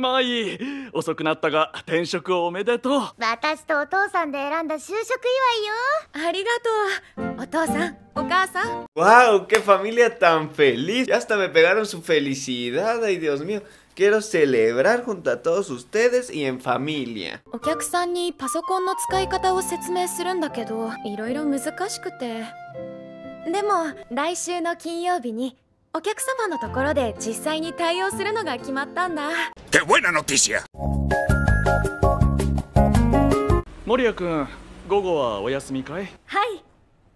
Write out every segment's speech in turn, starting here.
まあいい遅くなったが転職おめでとう私とお父さんで選んだ就職祝いよありがとうお父さんお母さん ¡Wow! ¡Qué familia tan feliz! Ya hasta me pegaron su felicidad, ay Dios mío Quiero celebrar junto a todos ustedes y en familia お客さんにパソコンの使い方を説明するんだけどいろいろ難しくてでも来週の金曜日にお客様のところで実際に対応するのが決まったんだ。¡Qué buena noticia! 森谷君午後はお休みかい？はい。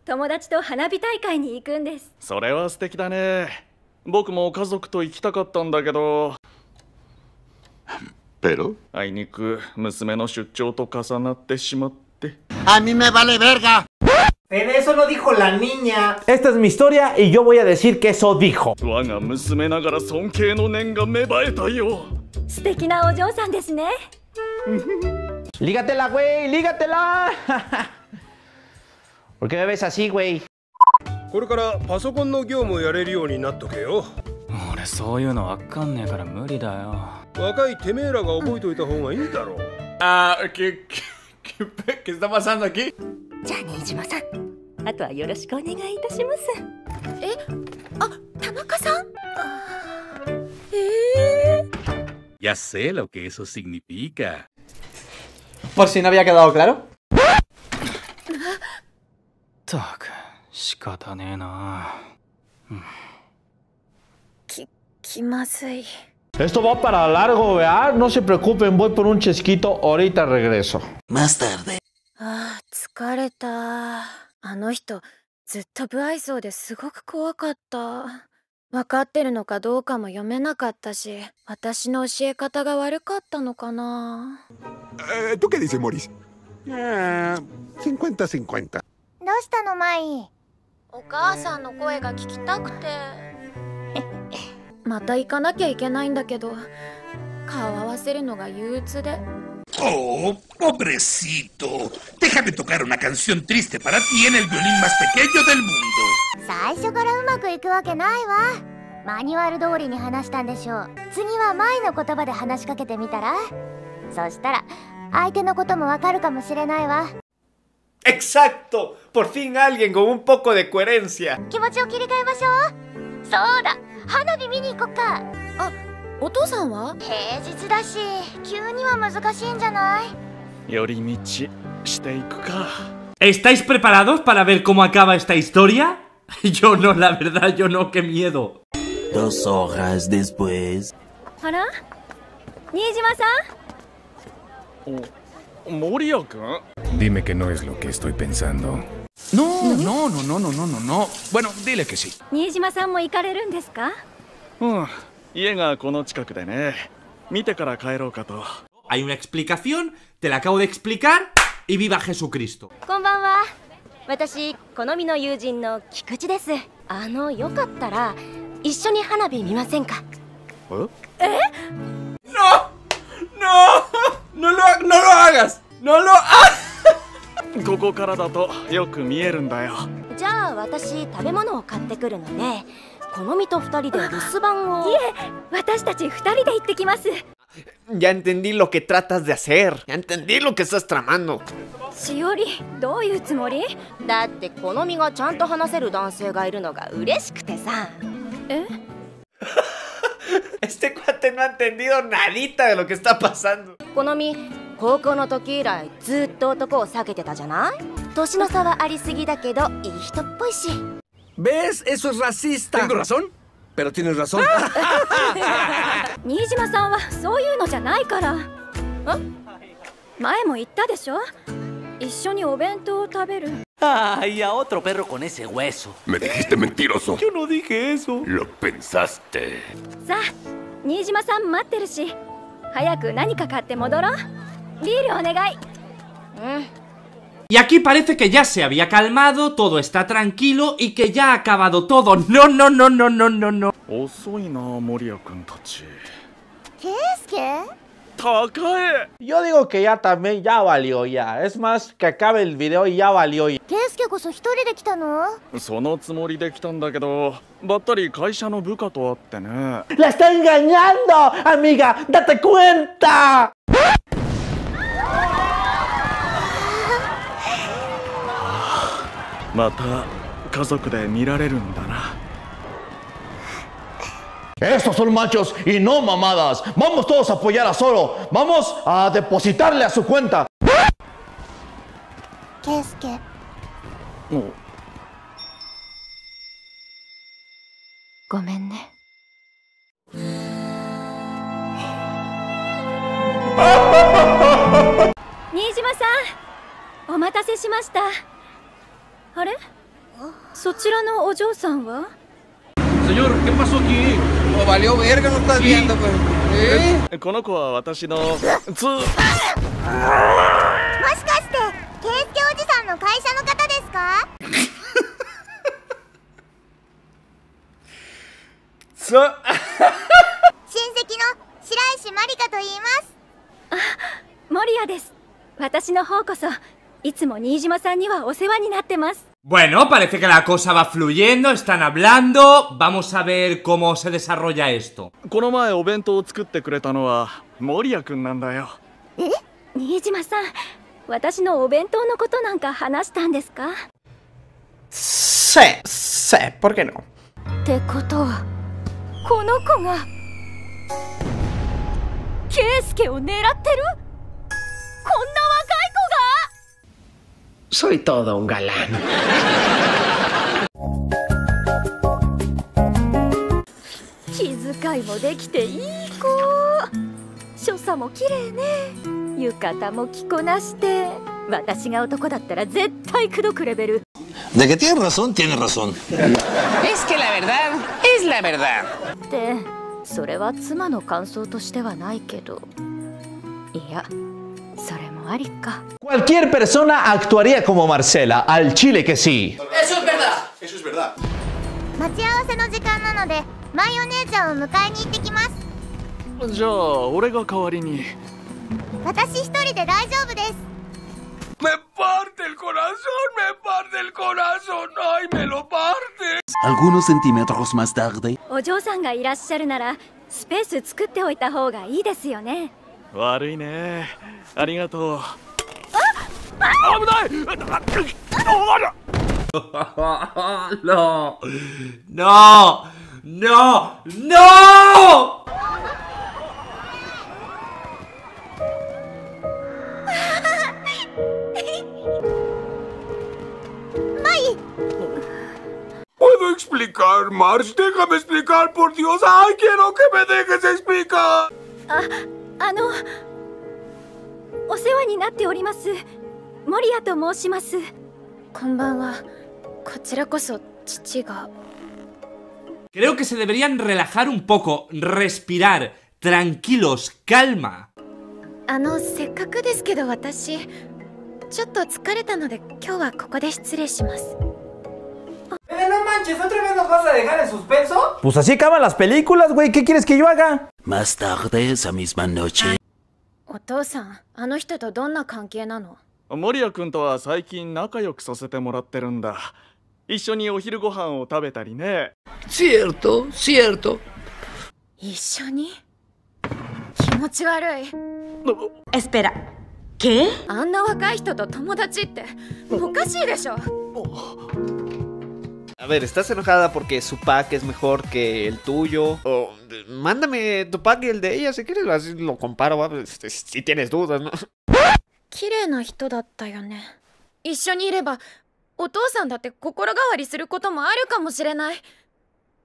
友達と花火大会に行くんです。それは素敵だね。僕も家族と行きたかったんだけど。¿Pero? あいにく娘の出張と重なってしまって。¡A mí me vale verga! Pero eso no dijo la niña. Esta es mi historia y yo voy a decir que eso dijo. 我が娘ながら尊敬の念が芽生えたよ素敵なお嬢さんですね Lígatela, güey, lígatela. ¿Por qué me ves así, güey? これからパソコンの業務をやれるようになっとけよ俺そういうのわかんねえから無理だよ若いてめえらが覚えといた方がいいだろう Ah, ¿qué, qué, qué, qué está pasando aquí? じゃあ新島さんあとはよろしくお願いいたしますえあ田中さんえー Ya sé lo que eso significa. Por si no había quedado claro. ったく仕方ねえな、うん、き気まずい Esto va para largo, ¿verdad? No se preocupen, voy por un chesquito, ahorita regreso. Más tarde. ああ疲れた。あの人ずっと不愛想ですごく怖かった。分かってるのかどうかも読めなかったし私の教え方が悪かったのかな。Eh, ¿Tú qué dices, Morris? Eh, 50-50. どうしたのマイ？お母さんの声が聞きたくて。また行かなきゃいけないんだけど顔合わせるのが憂鬱で Oh, pobrecito. Déjame tocar una canción triste para ti en el violín más pequeño del mundo. 最初からうまくいくわけないわマニュアル通りに話したんでしょう次はマイの言葉で話しかけてみたらそしたら相手のこともわかるかもしれないわ ¡Exacto! Por fin alguien con un poco de coherencia 気持ちを切り替えましょうそうだ花火見に行こっかあ お父さんは平日だし急には難しいんじゃない寄り道していくか ¿Estáis preparados para ver cómo acaba esta historia? Yo no, la verdad, yo no, qué miedo. Dos horas después. あら新島さお森谷君 Dime que no es lo que estoy pensando. No, no, no, no, no, no, no, no. Bueno, dile que sí. ん新島さん 家がこの近くでね見てから帰ろうかと Hay una explicación, te la acabo de explicar y viva Jesucristo. こんばんは私好みの友人の菊池ですあのよかったら一緒に花火見ませんか？え？え？¡No! ¡No! ¡No lo, no lo hagas! ¡No lo hagas! ここからだとよく見えるんだよじゃあ私食べ物を買ってくるので好みと二人で留守番をいえ私たち二人で行ってきます Ya entendí lo que tratas de hacer. Ya entendí lo que estás tramando. しおりどういうつもりだって好みがちゃんと話せる男性がいるのが嬉しくてさえ Este cuate no ha entendido nadita de lo que está pasando. 好み高校の時以来ずっと男を避けてたじゃない年の差はありすぎだけどいい人っぽいし ¿Ves? Eso es racista. ¿Tengo razón? Pero tienes razón. Nijima-san ¿Ah? Ay, a otro perro con ese hueso. Me dijiste mentiroso. Yo no dije eso. Lo pensaste. Sa, Nijima-san. Hayaku katte modoro. Biru onegai. Mm. Y aquí parece que ya se había calmado, todo está tranquilo y que ya ha acabado todo. No, no, no, no, no, no, no. Yo digo que ya también ya valió ya. Es más, que acabe el video y ya valió ya. ¡La está engañando, amiga! ¡Date cuenta! また家族で見られるんだな Estos son machos y no mamadas. Vamos todos a apoyar a Zoro. Vamos a depositarle a su cuenta. ケイスケもうごめんね新島さんお待たせしましたあれ？そちらのお嬢さんは？Señor, ¿qué pasó aquí? Oh, valió verga, no estás viendo, pues. ¿Eh? この子は私のつもしかしてケイスケおじさんの会社の方ですかそ親戚の白石まりかと言いますモリアです私の方こそいつも新島さんにはお世話になってます Bueno, parece que la cosa va fluyendo, están hablando. Vamos a ver cómo se desarrolla esto. この前お弁当を作ってくれたのは守谷くんなんだよえ？新島さん私のお弁当のことなんか話したんですか？Sí, sí, ¿por qué no? ってことはこの子がケイスケを狙ってる？こんな若 Soy todo un galán. が気遣いもできていい子所作も綺麗ね浴衣も着こなして私が男だったら絶対口説くレベル De que tienes razón, tienes razón. Es que la verdad es la verdad. ってそれは妻の感想としてはないけどいやそれもありか Cualquier persona actuaría como Marcela, al chile que sí. Eso es verdad. Eso es verdad. Me parte el corazón, me parte el corazón, ay, me lo parte. Algunos centímetros más tarde お嬢さんがいらっしゃるならスペース作っておいた方がいいですよね悪いねありがとうあ危ないあら no, no, no, no. マイ ¿Puedo explicar, Marge? Déjame explicar, por Dios. ¡Ay, quiero que me dejes explicar! あ あのお世話になっております守谷と申します。こんばんは。こちらこそ父が。Creo que se deberían relajar un poco, respirar, tranquilos, calma. あのせっかくですけど私ちょっと疲れたので今日はここで失礼します。Eh, no manches, ¿otra vez nos vas a dejar en suspenso? Pues así acaban las películas, güey. ¿Qué quieres que yo haga? Más tarde esa misma noche. お父さんあの人とどんな関係なの守谷くんとは最近仲良くさせてもらってるんだ一緒にお昼ご飯を食べたりね Cierto, cierto. 一緒に気持ち悪い Espera, ¿qué? あんな若い人と友達っておかしいでしょ A ver, ¿estás enojada porque su pack es mejor que el tuyo? O mándame tu pack y el de ella, si quieres, así lo comparo, va, este, si tienes dudas, ¿no? 綺麗な人だったよね一緒にいればお父さんだって心変わりすることもあるかもしれない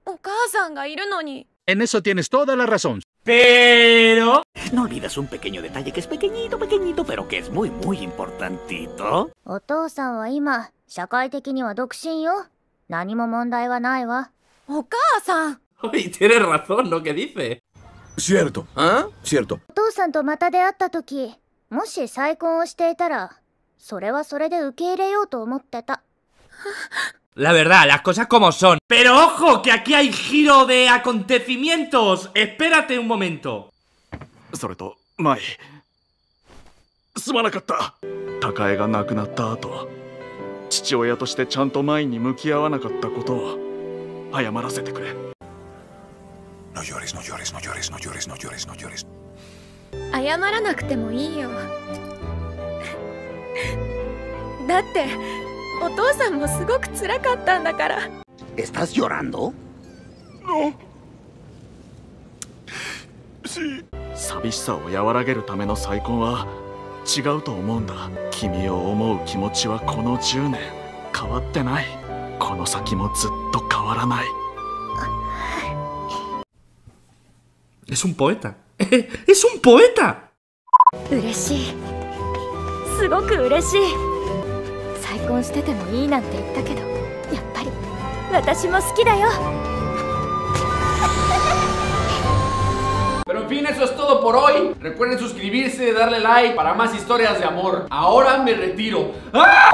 お母さんがいるのに En eso tienes toda la razón. Pero... No olvidas un pequeño detalle que es pequeñito, pequeñito, pero que es muy, muy importantito. お父さんは今社会的には独身よ 何も問題はないわお母さん Uy, tienes razón lo que dice. Cierto. ¿Ah? Cierto. お父さんとまた出会った時もし再婚をしていたらそれはそれで受け入れようと思ってた La verdad, las cosas como son. Pero ojo, que aquí hay giro de acontecimientos. Espérate un momento. それと舞すまなかった高江が亡くなった後父親としてちゃんと前に向き合わなかったことを謝らせてくれ。No llores, no llores, no llores, no llores, no llores, no llores. 謝らなくてもいいよ。だってお父さんもすごく辛かったんだから。¿Estás llorando? 寂しさを和らげるための再婚は違うと思うんだ。君を思う気持ちはこの10年。変わってない。この先もずっと変わらない。Es un poeta. ¡Es un poeta! 嬉しい。すごく嬉しい。再婚しててもいいなんて言ったけどやっぱり私も好きだよ eso es todo por hoy. Recuerden suscribirse, darle like para más historias de amor. Ahora me retiro. ¡Ah!